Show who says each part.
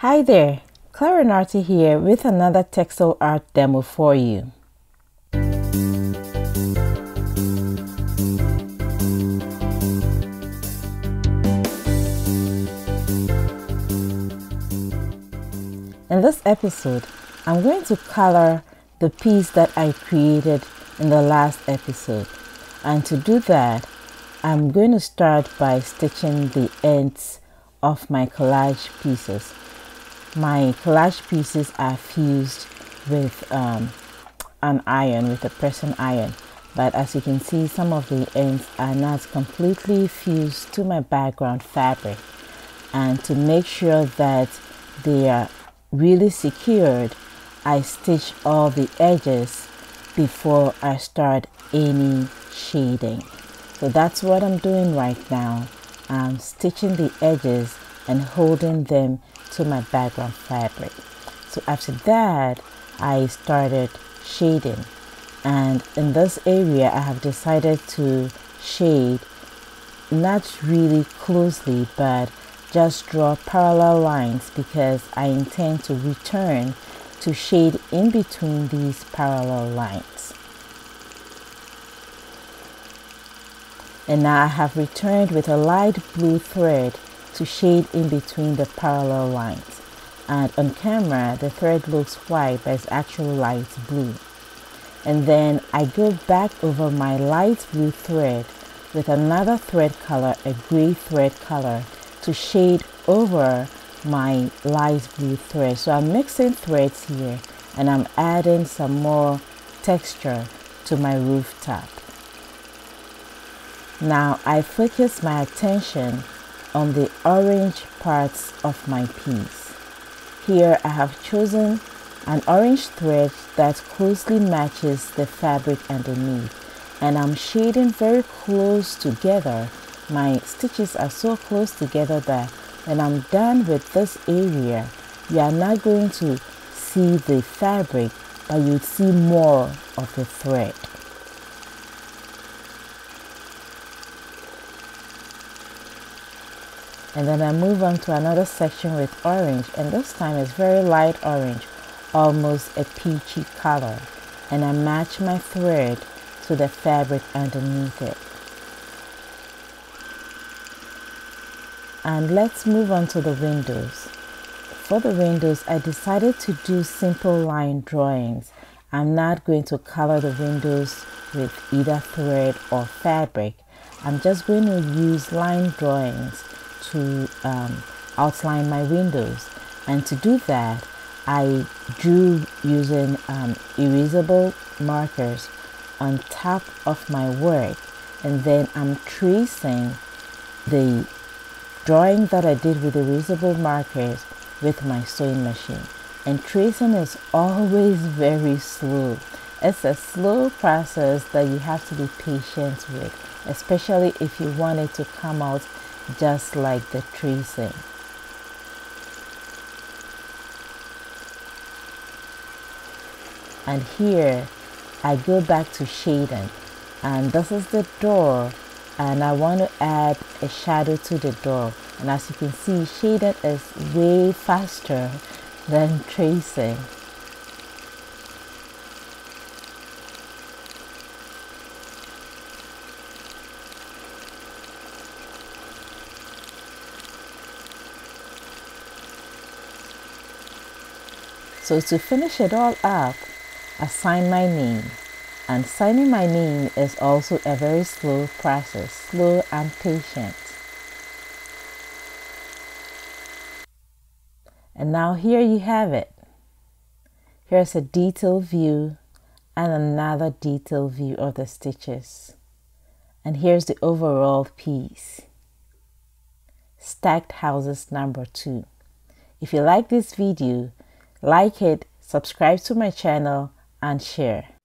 Speaker 1: Hi there, Clara Nartey here with another textile art demo for you. In this episode, I'm going to color the piece that I created in the last episode. And to do that, I'm going to start by stitching the ends of my collage pieces. My collage pieces are fused with um, an iron, with a pressing iron. But as you can see, some of the ends are not completely fused to my background fabric. And to make sure that they are really secured, I stitch all the edges before I start any shading. So that's what I'm doing right now. I'm stitching the edges and holding them to my background fabric. So after that, I started shading. And in this area, I have decided to shade not really closely, but just draw parallel lines because I intend to return to shade in between these parallel lines. And now I have returned with a light blue thread to shade in between the parallel lines. And on camera, the thread looks white, but it's actually light blue. And then I go back over my light blue thread with another thread color, a gray thread color, to shade over my light blue thread. So I'm mixing threads here and I'm adding some more texture to my rooftop. Now I focus my attention on the orange parts of my piece. Here I have chosen an orange thread that closely matches the fabric underneath and I'm shading very close together. My stitches are so close together that when I'm done with this area, you are not going to see the fabric, but you see more of the thread. And then I move on to another section with orange, and this time it's very light orange, almost a peachy color. And I match my thread to the fabric underneath it. and let's move on to the windows. For the windows, I decided to do simple line drawings. I'm not going to color the windows with either thread or fabric. I'm just going to use line drawings to um, outline my windows. And to do that, I drew using um, erasable markers on top of my work. And then I'm tracing the drawing that I did with erasable markers with my sewing machine. And tracing is always very slow. It's a slow process that you have to be patient with, especially if you want it to come out just like the tracing. And here I go back to shading and this is the door and I want to add a shadow to the door and as you can see shaded is way faster than tracing So to finish it all up, I assign my name. And signing my name is also a very slow process, slow and patient. And now here you have it. Here's a detailed view and another detailed view of the stitches. And here's the overall piece. Stacked houses number two. If you like this video, like it, subscribe to my channel and share.